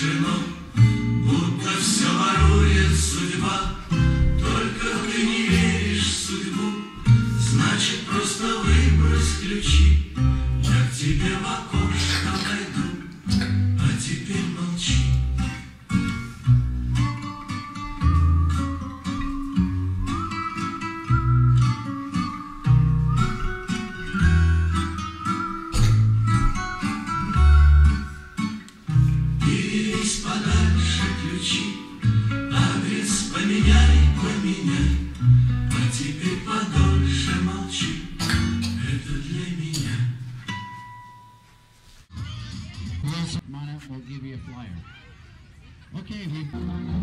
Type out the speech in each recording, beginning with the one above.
是梦 Kiri.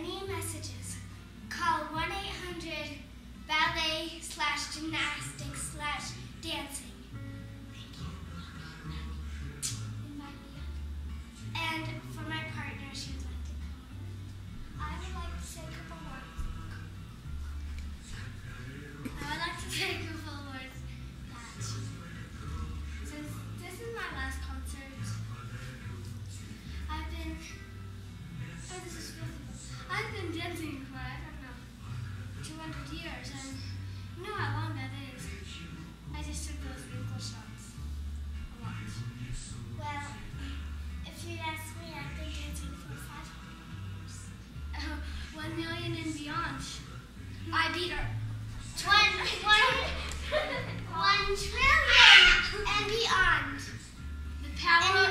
any messages, call 1-800-BALLET slash gymnastics slash dancing. 200 years and you know how long that is. I just took those wrinkle shots a lot. Well, if you ask me, I've been dancing for five years. Oh, one million and beyond. I beat her. One, one, one trillion and beyond. The power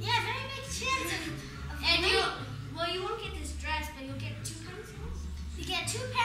Yeah, very big chance of, of And you, well, you won't get this dress, but you'll get two pencils. You get two pencils,